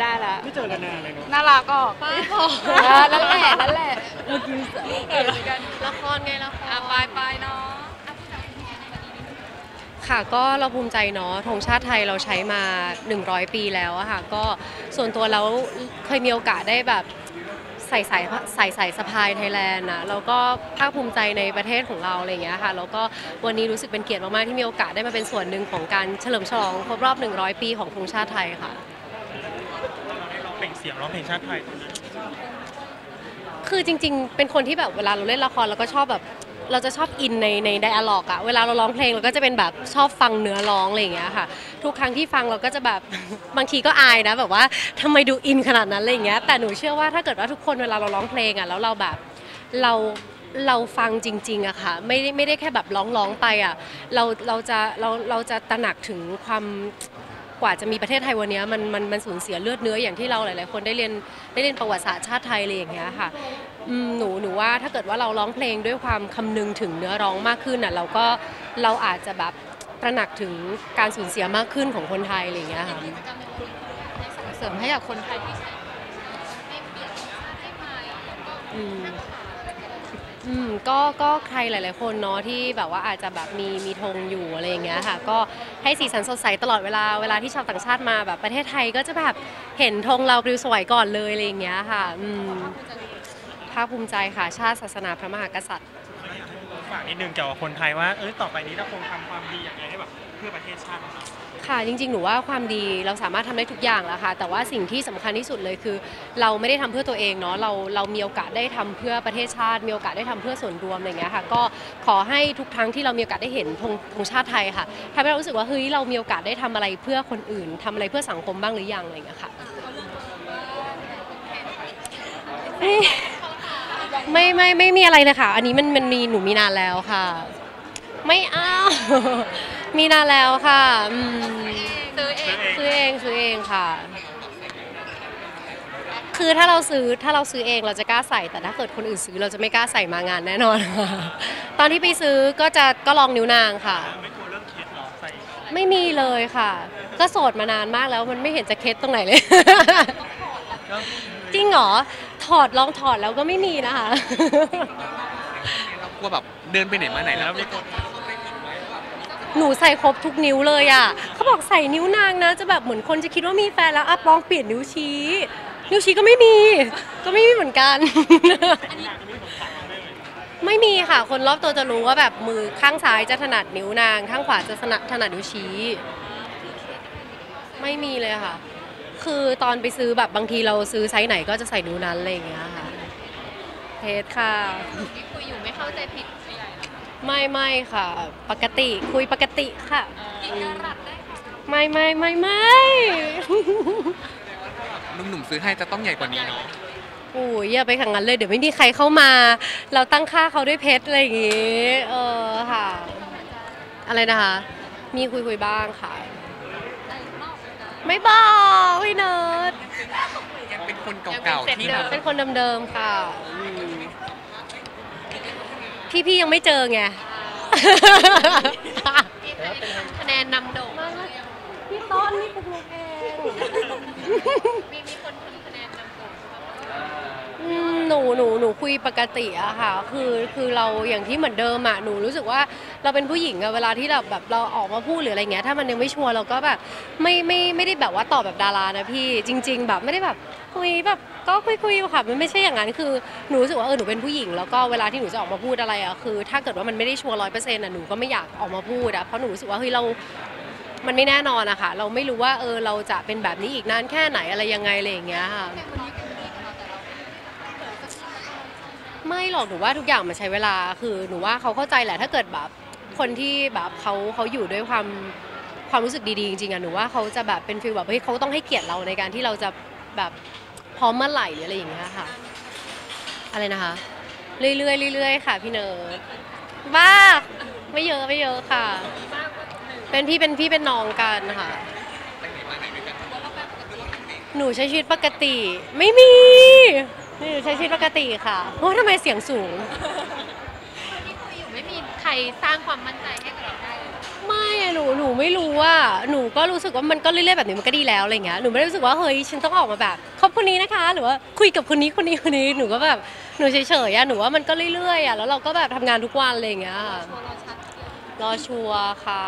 เนี่ยเราได้ละไม่เจอกันนานเลยเนาะน่ารักก็ป้าพอนั่นแหละนั่นแหละเมื่อกี้ละครไงละครปลายปลายเนาะค่ะก็เราภูมิใจเนาะธงชาติไทยเราใช้มา 100 ปีแล้วอะค่ะก็ส่วนตัวเราเคยมีโอกาสได้แบบใส่ใส่ใส่ใส่สะพายไทยแลนด์นะแล้วก็ภาคภูมิใจในประเทศของเราอะไรอย่างเงี้ยค่ะแล้วก็วันนี้รู้สึกเป็นเกียรติมาก ๆ ที่มีโอกาสได้มาเป็นส่วนหนึ่งของการเฉลิมฉลองครบรอบ 100 ปีของธงชาติไทยค่ะเราได้ร้อง เสียงร้องเพลงชาติไทยตอนนั้น คือจริง ๆ เป็นคนที่แบบเวลาเราเล่นละครเราก็ชอบแบบ เราจะชอบอินในในไดอะล็อกอะเวลาเราร้องเพลงเราก็จะเป็นแบบชอบฟังเนื้อร้องอะไรอย่างเงี้ยค่ะ ทุกครั้งที่ฟังเราก็จะแบบ บางทีก็อายนะ แบบว่าทำไมดูอินขนาดนั้นอะไรอย่างเงี้ย แต่หนูเชื่อว่าถ้าเกิดว่าทุกคนเวลาเราร้องเพลงอะแล้วเราแบบเราเราฟังจริงๆอะค่ะไม่ได้ไม่ได้แค่แบบร้องร้องไปอะเราเราจะเราเราจะตระหนักถึงความ กว่าจะมีประเทศไทยวันเนี้ยมันมันมันสูญเสียเลือดเนื้ออย่างที่เราหลาย ๆ คนได้เรียนได้เรียนประวัติศาสตร์ชาติไทยอะไรอย่างเงี้ยค่ะอืมหนูหนูว่าถ้าเกิดว่าเราร้องเพลงด้วยความคำนึงถึงเนื้อร้องมากขึ้นน่ะเราก็เราอาจจะแบบตระหนักถึงการสูญเสียมากขึ้นของคนไทยอะไรอย่างเงี้ยค่ะส่งเสริมให้กับคนไทยที่ใช้อืมอืมก็ก็ใครหลาย ๆ คนเนาะที่แบบว่าอาจจะแบบมีมีธงอยู่อะไรอย่างเงี้ยค่ะ ก็ ให้สีสันสดใสตลอดเวลาเวลาที่ชาวต่างชาติมาแบบประเทศไทยก็จะแบบเห็นธงเราปลิวสวยก่อนเลยอะไรอย่างเงี้ยค่ะอืมภาคภูมิใจค่ะชาติศาสนาพระมหากษัตริย์ ฝากนิดนึงเกี่ยวกับคนไทยว่าเออต่อไปนี้เราคงทำความดีอย่างไรให้แบบเพื่อประเทศชาติของเราค่ะจริงๆหนูว่าความดีเราสามารถทำได้ทุกอย่างแล้วค่ะ แต่ว่าสิ่งที่สำคัญที่สุดเลยคือ เราไม่ได้ทำเพื่อตัวเองเนาะเราเรามีโอกาสได้ทำเพื่อประเทศชาติ มีโอกาสได้ทำเพื่อส่วนรวมอะไรอย่างเงี้ยค่ะ ก็ขอให้ทุกครั้งที่เรามีโอกาสได้เห็นธงธงชาติไทยค่ะทำให้เรารู้สึกว่าเฮ้ยเรามีโอกาสได้ทำอะไรเพื่อคนอื่นทำอะไรเพื่อสังคมบ้างหรือยังอะไรอย่างเงี้ยค่ะ ไม่ไม่ไม่ไม่มีอะไรเลยค่ะอันนี้มันมันมีหนูมีนานแล้วค่ะ ไม่เอามีนานแล้วค่ะอืมซื้อเองซื้อเองซื้อเองค่ะ คือถ้าเราซื้อถ้าเราซื้อเองเราจะกล้าใส่แต่ถ้าเกิดคนอื่นซื้อเราจะไม่กล้าใส่มางานแน่นอนตอนที่ไปซื้อก็จะก็ลองนิ้วนางค่ะ ไม่กลัวเรื่องเคสหรอใส่ไม่มีเลยค่ะ ก็โสดมานานมากแล้วมันไม่เห็นจะเคล็ดตรงไหนเลยก็จริงเหรอ ถอดลองถอดแล้วก็ไม่มีนะคะ เรากลัวแบบเดินไปไหนมาไหนแล้แล้ววมีคนหนูใส่ครบทุกนิ้วเลยอะเขาบอกใส่นิ้วนางนะ จะแบบเหมือนคนจะคิดว่ามีแฟนแล้วอะลองเปลี่ยนนิ้วชี้ นิ้วชี้ก็ไม่มี ก็ไม่มีเหมือนกัน ไม่มีค่ะ คนรอบตัวจะรู้ว่าแบบมือข้างซ้ายจะถนัดนิ้วนาง ข้างขวาจะถนัดถนัดนิ้วชี้ ไม่มีเลยค่ะ คือตอนไปซื้อแบบบางทีเราซื้อไซส์ไหนก็จะใส่นิ้วนั้นอะไรอย่างเงี้ยค่ะเทสค่ะที่คุยอยู่ไม่เข้าใจผิดใหญ่ไม่ไม่ค่ะ ปกติคุยปกติค่ะกี่กะรัตได้ค่ะไม่ไม่ไม่ไม่หนุ่มๆซื้อให้จะต้องใหญ่กว่านี้เนาะโอ้ยอย่าไปขังนั้นเลยเดี๋ยวไม่มีใครเข้ามา เราตั้งค่าเขาด้วยเพชรอะไรอย่างงี้ เออค่ะ อะไรนะคะ มีคุยคุยบ้างค่ะ ไม่บอกพี่เนิร์ดยังเป็นคนเก่าๆที่แบบเป็นคนเดิมๆค่ะอืมพี่ๆยังไม่เจอไงคะแนนนำโด่งพี่ต้นนี่เป็นเองมีมีคนทำคะแนนนำโด่งอืม หนูหนูหนูคุยปกติอะค่ะ คือคือเราอย่างที่เหมือนเดิมอะหนูรู้สึกว่าเราเป็นผู้หญิงอะเวลาที่เราแบบเราออกมาพูดหรืออะไรเงี้ยถ้ามันยังไม่ชัวร์เราก็แบบไม่ไม่ไม่ได้แบบว่าตอบแบบดารานะพี่จริง ๆ แบบไม่ได้แบบคุยแบบก็คุยคุยค่ะมันไม่ใช่อย่างนั้นคือหนูรู้สึกว่าเออหนูเป็นผู้หญิง แล้วก็เวลาที่หนูจะออกมาพูดอะไรอะคือ ถ้าเกิดว่ามันไม่ได้ชัวร์ร้อยเปอร์เซ็นต์อะหนูก็ไม่อยากออกมาพูดอะเพราะหนูรู้สึกว่าเฮ้ยเรามันไม่แน่นอนอะค่ะเราไม่รู้ว่าเออเราจะเป็นแบบนี้อีกนานแค่ไหนอะไรยังไงอะไรอย่างเงี้ยค่ะ ไม่หรอกหนูว่าทุกอย่างมันใช้เวลาคือหนูว่าเขาเข้าใจแหละถ้าเกิดแบบคนที่แบบเขาเขาอยู่ด้วยความความรู้สึกดีๆจริงๆอะหนูว่าเขาจะแบบเป็นฟีลแบบเฮ้ยเขาต้องให้เกียรติเราในการที่เราจะแบบพร้อมเมื่อไหร่หรืออะไรอย่างเงี้ยค่ะ อะไรนะคะ เรื่อยๆเรื่อยๆค่ะ พี่เนิร์ดบ้าไม่เยอะไม่เยอะค่ะ เป็นพี่เป็นพี่เป็นน้องกันค่ะหนูใช้ชีวิตปกติ ไม่มี หนูใช้ชีวิตปกติค่ะโอ้ทำไมเสียงสูงที่คุยอยู่ไม่มีใครสร้างความมั่นใจให้กับเราได้เลย ไม่อะหนูนูหนูไม่รู้ว่าหนูก็รู้สึกว่ามันก็เรื่อยๆแบบนี้มันก็ดีแล้วอะไรเงี้ยหนูไม่ได้รู้สึกว่าเฮ้ยฉันต้องออกมาแบบคบคนนี้นะคะ หรือว่าคุยกับคนนี้คนนี้คนนี้หนูก็แบบหนูเฉยๆอะหนูว่ามันก็เรื่อยๆอะแล้วเราก็แบบทำงานทุกวันอะไรอย่างเงี้ยค่ะรอชัวร์ค่ะ